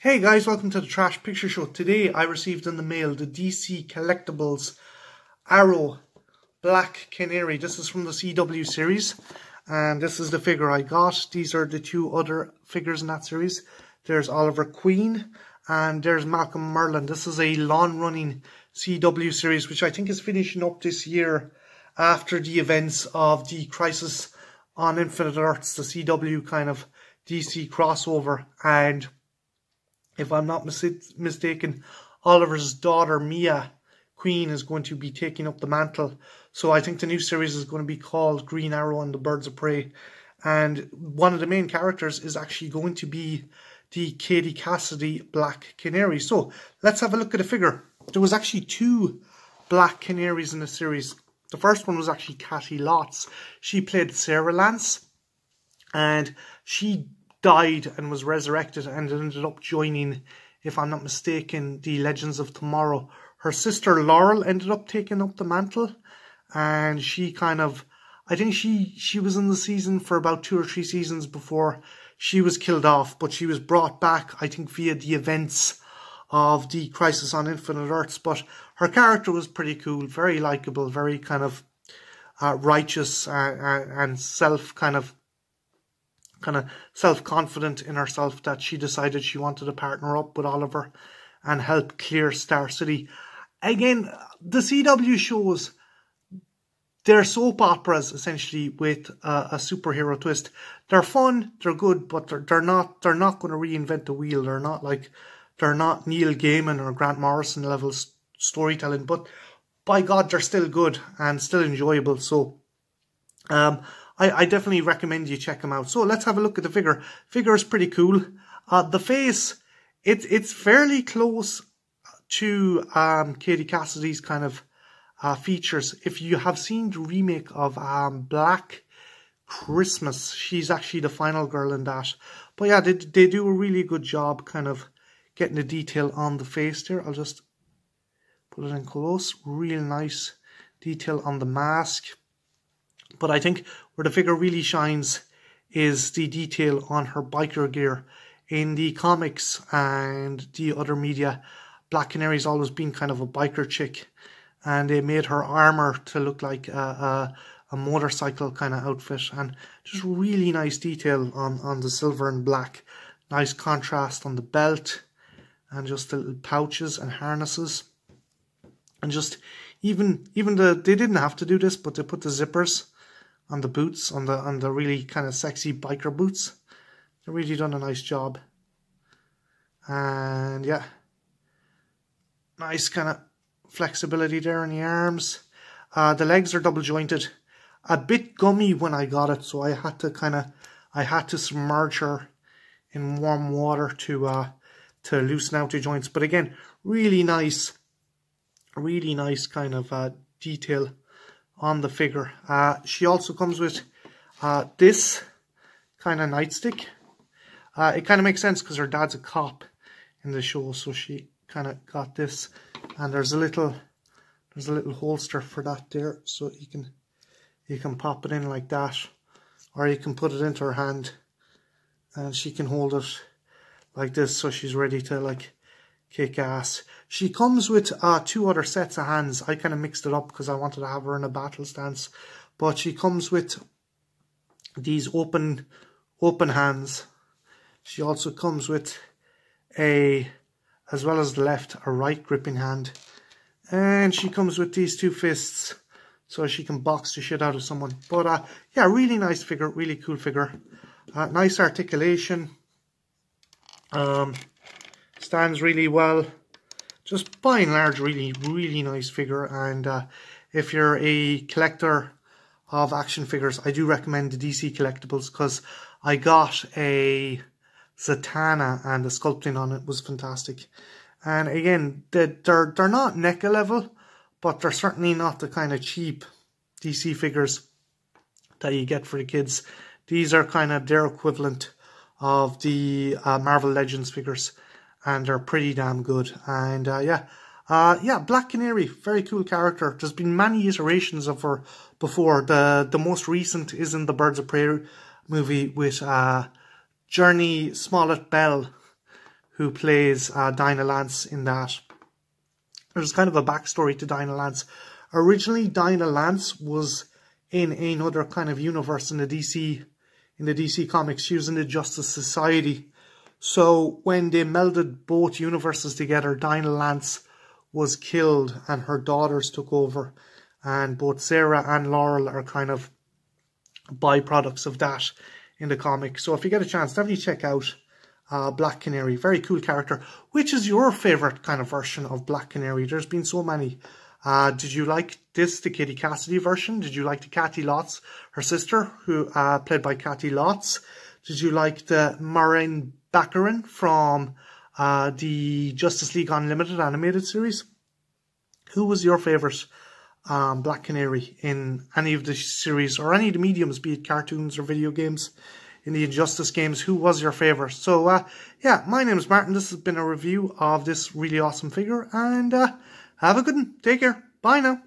Hey guys, welcome to the Trash Picture Show. Today I received in the mail the DC Collectibles Arrow Black Canary. This is from the CW series and this is the figure I got. These are the two other figures in that series. There's Oliver Queen and there's Malcolm Merlyn. This is a long-running CW series which I think is finishing up this year after the events of the Crisis on Infinite Earths, the CW kind of DC crossover. And if I'm not mis mistaken, Oliver's daughter Mia Queen is going to be taking up the mantle. So I think the new series is going to be called Green Arrow and the Birds of Prey. And one of the main characters is actually going to be the Katie Cassidy Black Canary. So let's have a look at the figure. There was actually two Black Canaries in the series. The first one was actually Caity Lotz. She played Sara Lance and she died and was resurrected and ended up joining, if I'm not mistaken, the Legends of Tomorrow. Her sister Laurel ended up taking up the mantle and she kind of I think she she was in the season for about two or three seasons before she was killed off, but she was brought back, I think, via the events of the Crisis on Infinite Earths. But her character was pretty cool, very likable, very kind of uh, righteous uh, uh, and self kind of kind of self confident in herself that she decided she wanted to partner up with Oliver and help clear Star City. Again, the CW shows they're soap operas essentially with a, a superhero twist. They're fun, they're good, but they're, they're not they're not going to reinvent the wheel. They're not like they're not Neil Gaiman or Grant Morrison level storytelling, but by God, they're still good and still enjoyable. So, um, I, I definitely recommend you check them out. So let's have a look at the figure. Figure is pretty cool. Uh, the face, it's it's fairly close to um, Katie Cassidy's kind of uh, features. If you have seen the remake of um, Black Christmas, she's actually the final girl in that. But yeah, they, they do a really good job kind of getting the detail on the face there. I'll just put it in close. Real nice detail on the mask. But I think where the figure really shines is the detail on her biker gear. In the comics and the other media, Black Canary's always been kind of a biker chick and they made her armor to look like a, a, a motorcycle kind of outfit and just really nice detail on, on the silver and black. Nice contrast on the belt and just the little pouches and harnesses. And just even even the they didn't have to do this, but they put the zippers on the boots, on the on the really kind of sexy biker boots. They've really done a nice job. And yeah. Nice kind of flexibility there in the arms. Uh, the legs are double jointed. A bit gummy when I got it, so I had to kind of, I had to submerge her in warm water to uh, to loosen out the joints. But again, really nice, really nice kind of uh, detail on the figure. Uh, she also comes with uh, this kind of nightstick. Uh, it kind of makes sense because her dad's a cop in the show, so she kind of got this and there's a little there's a little holster for that there so you can you can pop it in like that or you can put it into her hand and she can hold it like this so she's ready to like kick ass she comes with uh, two other sets of hands I kind of mixed it up because I wanted to have her in a battle stance but she comes with these open open hands she also comes with a as well as the left, a right gripping hand. And she comes with these two fists, so she can box the shit out of someone. But uh, yeah, really nice figure, really cool figure. Uh, nice articulation. Um, stands really well. Just by and large, really, really nice figure. And uh, if you're a collector of action figures, I do recommend the DC Collectibles because I got a Zatanna and the sculpting on it was fantastic. And again, they're, they're not NECA level, but they're certainly not the kind of cheap DC figures that you get for the kids. These are kind of their equivalent of the uh, Marvel Legends figures, and they're pretty damn good. And uh, yeah, uh, yeah, Black Canary, very cool character. There's been many iterations of her before. The the most recent is in the Birds of Prey movie with uh, Jurnee Smollett Bell, who plays uh, Dinah Lance in that. There's kind of a backstory to Dinah Lance. Originally, Dinah Lance was in another kind of universe in the DC in the DC comics. She was in the Justice Society. So when they melded both universes together, Dinah Lance was killed and her daughters took over. And both Sarah and Laurel are kind of byproducts of that in the comic. So if you get a chance, definitely check out uh, Black Canary. Very cool character. Which is your favourite kind of version of Black Canary? There's been so many. Uh, did you like this, the Katie Cassidy version? Did you like the Caity Lotz, her sister, who uh, played by Caity Lotz? Did you like the Morena Baccarin from uh, the Justice League Unlimited animated series? Who was your favourite um, Black Canary in any of the series or any of the mediums, be it cartoons or video games? in the Injustice games. Who was your favourite? So, uh, yeah, my name is Martin. This has been a review of this really awesome figure, and uh, have a good one. Take care. Bye now.